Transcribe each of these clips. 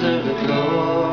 Of the glory.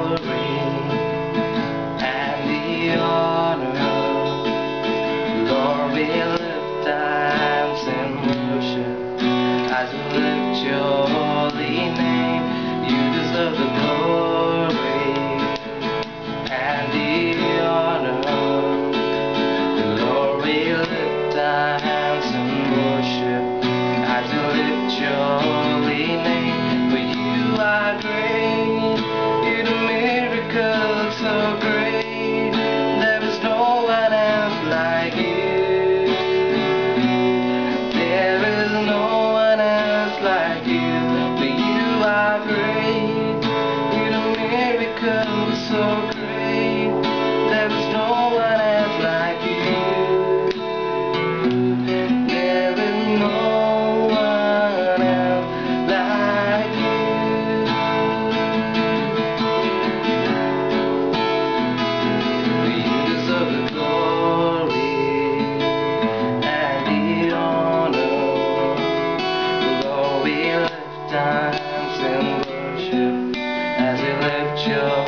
times in worship as lift your.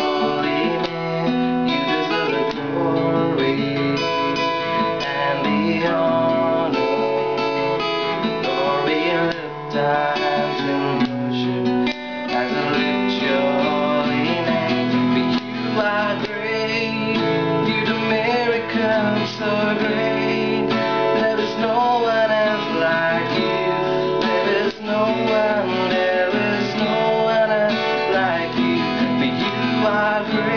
You deserve the glory and the honor. Glory I've